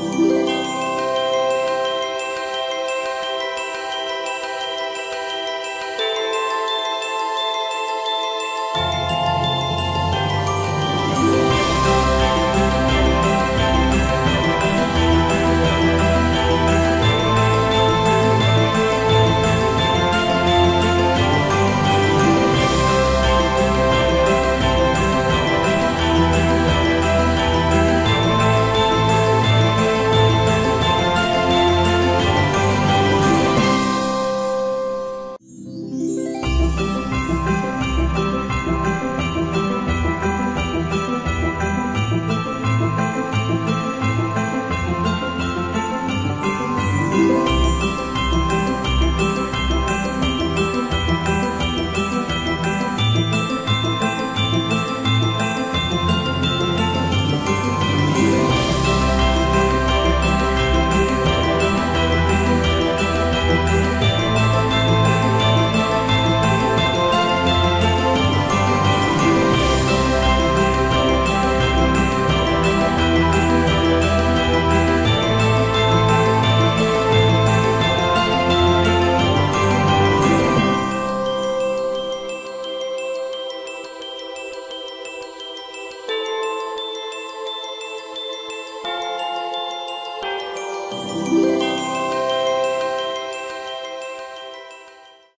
Ooh.